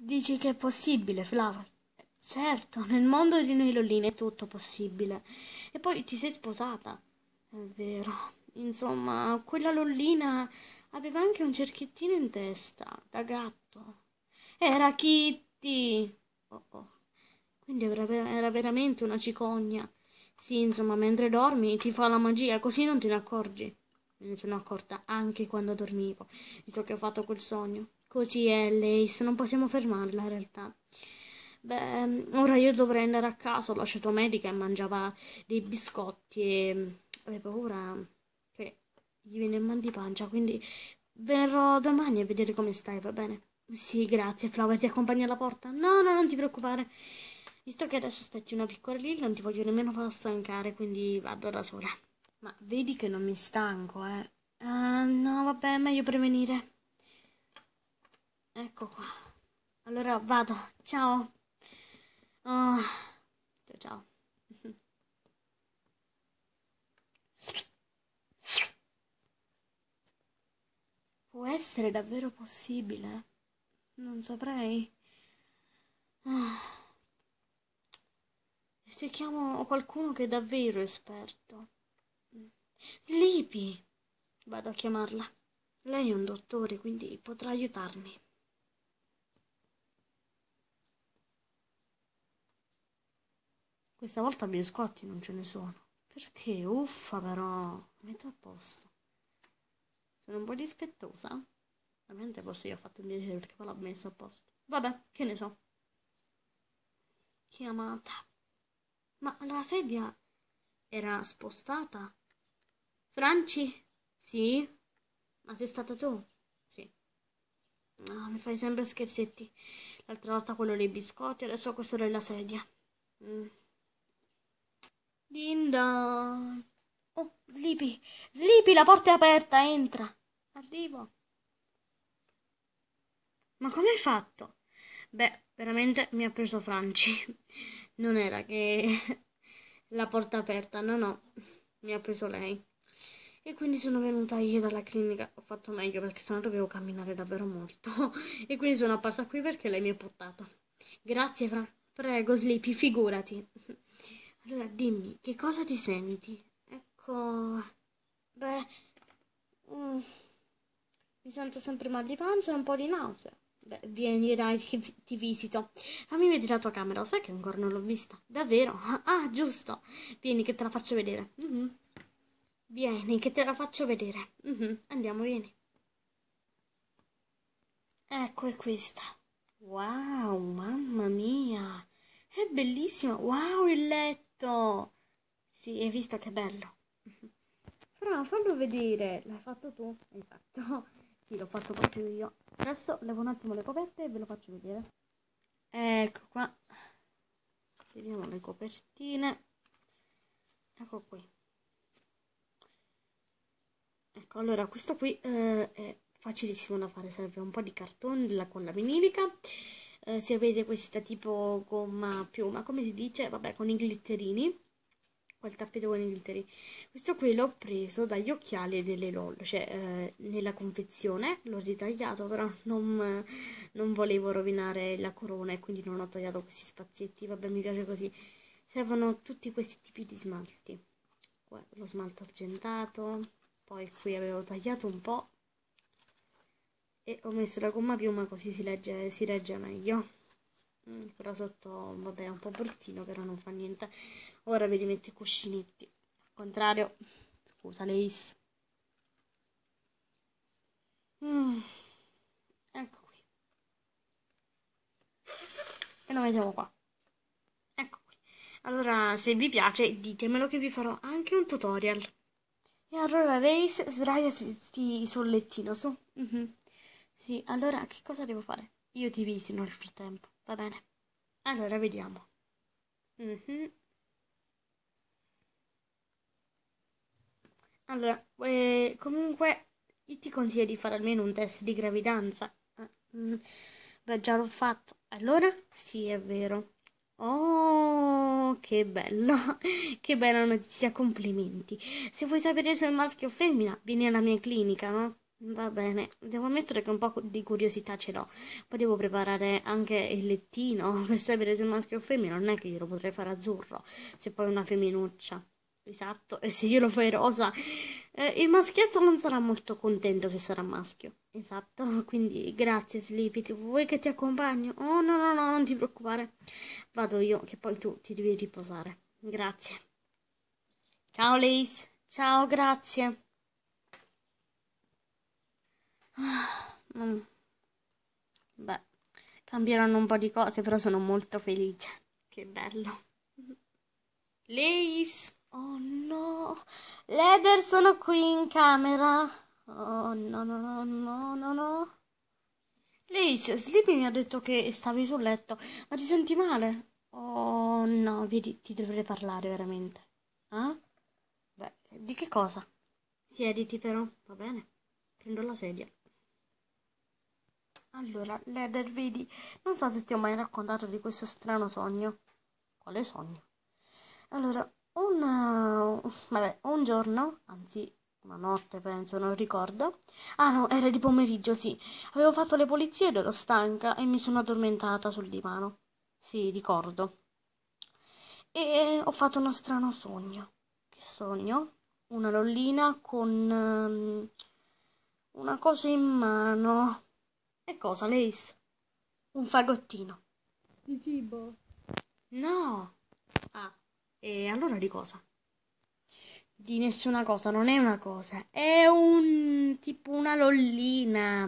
Dici che è possibile, Flava? Certo, nel mondo di noi lolline è tutto possibile. E poi ti sei sposata. È vero. Insomma, quella lollina aveva anche un cerchiettino in testa, da gatto. Era Kitty. Oh oh. Quindi era, era veramente una cicogna. Sì, insomma, mentre dormi ti fa la magia, così non te ne accorgi. Me ne sono accorta anche quando dormivo, visto che ho fatto quel sogno. Così è, Lace, non possiamo fermarla in realtà. Beh, ora io dovrei andare a casa, ho lasciato medica e mangiava dei biscotti e avevo paura che gli viene il mal di pancia, quindi verrò domani a vedere come stai, va bene? Sì, grazie, Flower, ti accompagno alla porta? No, no, non ti preoccupare. Visto che adesso aspetti una piccola lì, non ti voglio nemmeno far stancare, quindi vado da sola. Ma vedi che non mi stanco, eh? Uh, no, vabbè, meglio prevenire. Ecco qua. Allora vado. Ciao. Oh. Ciao ciao. Può essere davvero possibile? Non saprei. Oh. Se chiamo qualcuno che è davvero esperto? Sleepy! Vado a chiamarla. Lei è un dottore, quindi potrà aiutarmi. Questa volta biscotti non ce ne sono. Perché? Uffa però. Metà a posto. Sono un po' dispettosa. Veramente forse io ho fatto un diritto perché poi l'ho messa a posto. Vabbè, che ne so. Chiamata. Ma la sedia era spostata? Franci? Sì? Ma sei stata tu? Sì. Ah, mi fai sempre scherzetti. L'altra volta quello dei biscotti, adesso questo della sedia. Mm. Din. Oh, Sleepy, Sleepy, la porta è aperta, entra. Arrivo. Ma come hai fatto? Beh, veramente mi ha preso Franci. Non era che la porta aperta, no, no, mi ha preso lei. E quindi sono venuta io dalla clinica. Ho fatto meglio perché sennò dovevo camminare davvero molto. E quindi sono apparsa qui perché lei mi ha portato. Grazie, Fra. Prego, Sleepy, figurati. Allora dimmi, che cosa ti senti? Ecco, beh, mm, mi sento sempre mal di pancia e un po' di nausea. Beh, vieni, dai, ti, ti visito. Fammi vedere la tua camera, sai che ancora non l'ho vista? Davvero? Ah, giusto. Vieni che te la faccio vedere. Mm -hmm. Vieni che te la faccio vedere. Mm -hmm. Andiamo, vieni. Ecco, è questa. Wow, mamma mia. È bellissima. Wow, il letto letto. Sì, hai visto che bello. Fra, fallo vedere. L'hai fatto tu? Esatto. Sì, l'ho fatto proprio io. Adesso levo un attimo le coperte e ve lo faccio vedere. Ecco qua. Vediamo le copertine. Ecco qui. Ecco, allora questo qui eh, è facilissimo da fare, serve un po' di cartone della colla vinilica eh, se avete questa tipo gomma piuma, come si dice, vabbè, con i glitterini, quel tappeto con i glitterini. Questo qui l'ho preso dagli occhiali delle LOL, cioè eh, nella confezione, l'ho ritagliato, però non, non volevo rovinare la corona e quindi non ho tagliato questi spazietti, vabbè, mi piace così. Servono tutti questi tipi di smalti. lo smalto argentato, poi qui avevo tagliato un po' e ho messo la gomma piuma così si legge, si regge meglio. Mm, però sotto vabbè è un po' bruttino però non fa niente. Ora vi rimetto i cuscinetti. Al contrario scusa Lace. Mm, ecco qui. E lo mettiamo qua. Ecco qui. Allora se vi piace ditemelo che vi farò anche un tutorial. E allora Race sdraia il sollettino su. Mm -hmm. Sì, allora che cosa devo fare? Io ti visito nel frattempo, va bene? Allora, vediamo. Mm -hmm. Allora, eh, comunque, io ti consiglio di fare almeno un test di gravidanza. Mm, beh, già l'ho fatto. Allora? Sì, è vero. Oh, che bello! Che bella notizia, complimenti. Se vuoi sapere se è maschio o femmina, vieni alla mia clinica, no? Va bene, devo ammettere che un po' di curiosità ce l'ho. Poi devo preparare anche il lettino per sapere se è maschio o femmina. Non è che glielo potrei fare azzurro, se poi è una femminuccia. Esatto, e se io lo fai rosa, eh, il maschietto non sarà molto contento se sarà maschio. Esatto, quindi grazie Sleepy, vuoi che ti accompagno? Oh no, no, no, non ti preoccupare. Vado io, che poi tu ti devi riposare. Grazie. Ciao Lace, ciao, grazie. Mm. Beh, cambieranno un po' di cose, però sono molto felice. Che bello. Lace. Oh no. Leder, sono qui in camera. Oh no, no, no, no, no, no. Lace, Sleepy mi ha detto che stavi sul letto, ma ti senti male? Oh no, vedi, ti dovrei parlare veramente. Eh? Beh, di che cosa? Siediti però, va bene? Prendo la sedia. Allora, Leder, vedi, non so se ti ho mai raccontato di questo strano sogno. Quale sogno? Allora, un, uh, vabbè, un giorno, anzi una notte penso, non ricordo. Ah no, era di pomeriggio, sì. Avevo fatto le pulizie ed ero stanca e mi sono addormentata sul divano. Sì, ricordo. E ho fatto uno strano sogno. Che sogno? Una lollina con um, una cosa in mano. E cosa, Lace? Un fagottino. Di cibo? No. Ah, e allora di cosa? Di nessuna cosa, non è una cosa, è un tipo una lollina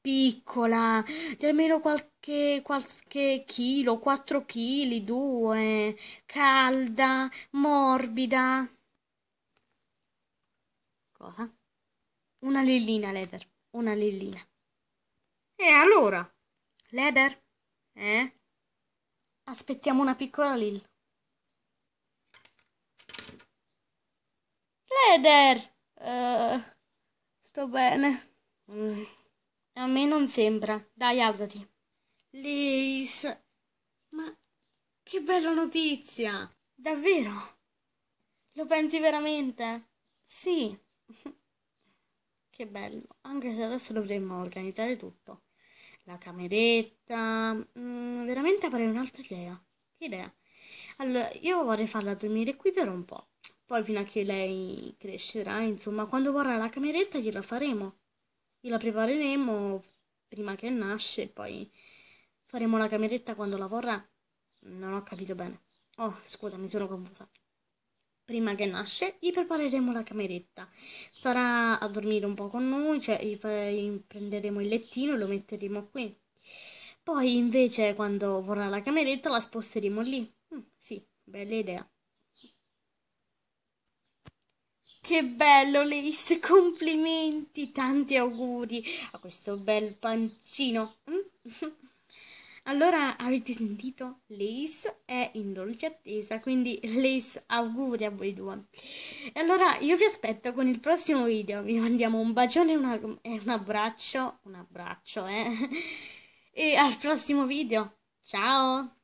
piccola, di almeno qualche, qualche chilo, 4 chili, 2, calda, morbida. Cosa? Una lillina, Leder, una lillina. E allora? Leder? Eh? Aspettiamo una piccola Lil. Leder! Uh, sto bene. Mm. A me non sembra. Dai, alzati. Liz. Ma che bella notizia! Davvero? Lo pensi veramente? Sì. che bello. Anche se adesso dovremmo organizzare tutto la cameretta. Mm, veramente avrei un'altra idea. Che idea? Allora, io vorrei farla dormire qui per un po'. Poi fino a che lei crescerà, insomma, quando vorrà la cameretta gliela faremo. Gliela prepareremo prima che nasce, poi faremo la cameretta quando la vorrà. Non ho capito bene. Oh, scusa, mi sono confusa prima che nasce gli prepareremo la cameretta. Starà a dormire un po' con noi, cioè prenderemo il lettino e lo metteremo qui. Poi invece quando vorrà la cameretta la sposteremo lì. Mm, sì, bella idea. Che bello, Lace! Complimenti, tanti auguri a questo bel pancino. Mm? Allora avete sentito? Lace è in dolce attesa, quindi Lace auguri a voi due. E allora io vi aspetto con il prossimo video, vi mandiamo un bacione e, una, e un abbraccio, un abbraccio, eh? E al prossimo video, ciao!